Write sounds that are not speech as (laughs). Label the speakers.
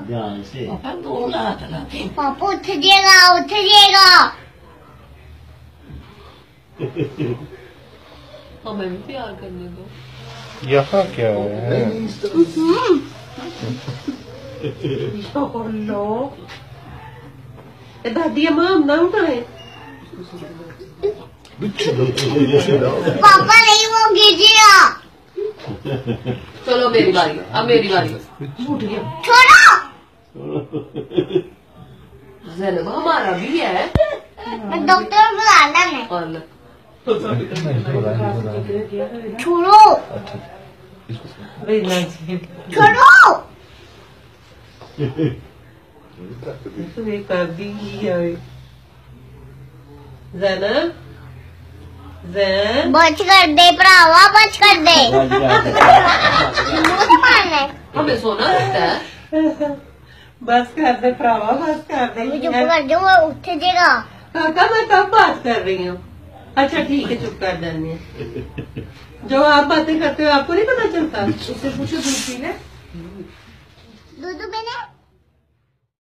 Speaker 1: ध्यान से।
Speaker 2: पापा
Speaker 3: उठ जाएगा उठ जाएगा।
Speaker 4: हमें भी प्यार करने दो।
Speaker 5: यहाँ क्या है?
Speaker 4: दादी अम्मा ना उठाए।
Speaker 3: पापा नहीं वो गिर गया
Speaker 4: चलो मेरी बारी अब मेरी बारी। उठ गया। जैनब हमारा भी है।
Speaker 3: डॉक्टर बुलाना है। छोड़ो। छोड़ो।
Speaker 4: जैनब
Speaker 3: बच कर दे भरावा बच कर दे। (laughs) है
Speaker 4: हमें सोना लगता है।
Speaker 2: बस कर दे भरावा बस कर दे।
Speaker 3: मुझे पकड़ दो वो उठ जाएगा
Speaker 2: काका मैं तब बात कर रही हूँ। अच्छा ठीक है चुप कर देनी है। जो आप बातें करते हो आपको नहीं पता चलता?
Speaker 4: उससे पूछो दूसरी ने।
Speaker 3: दूध मैंने